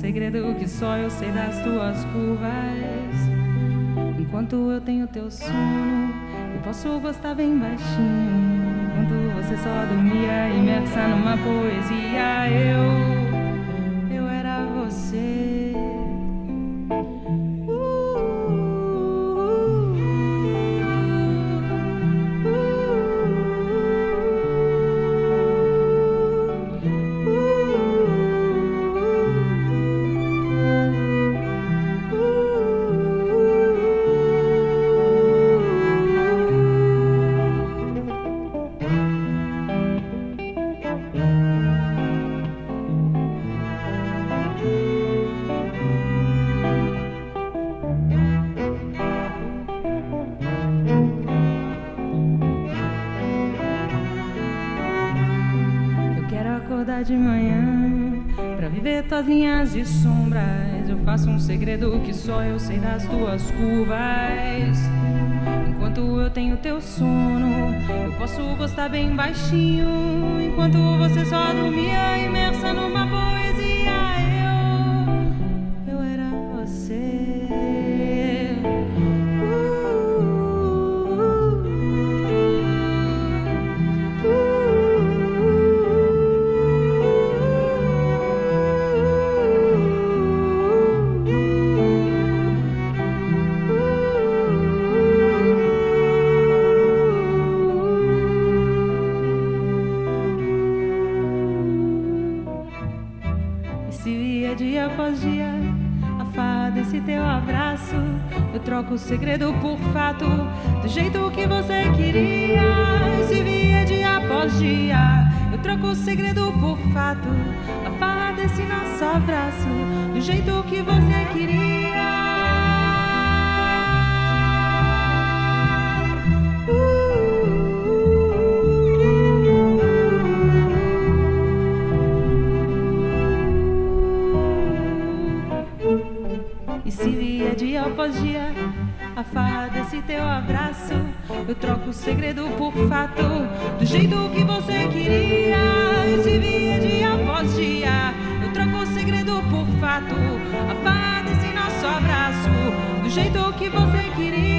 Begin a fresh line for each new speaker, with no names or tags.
segredo que só eu sei das tuas curvas. Enquanto eu tenho teu sono, eu posso gostar bem baixinho. Enquanto você só dormia imersa numa poesia, eu, eu era você. De manhã pra viver tuas linhas e sombras. Eu faço um segredo que só eu sei das tuas curvas. Enquanto eu tenho teu sono, eu posso gostar bem baixinho. Enquanto você só via dia após dia a farra desse teu abraço, eu troco o segredo por fato, do jeito que você queria. Se via dia após dia, eu troco o segredo por fato, a farra desse nosso abraço, do jeito que você queria. E se via dia após dia a farra desse teu abraço, eu troco o segredo por fato, do jeito que você queria. E se via dia após dia, eu troco o segredo por fato, a farra desse nosso abraço, do jeito que você queria.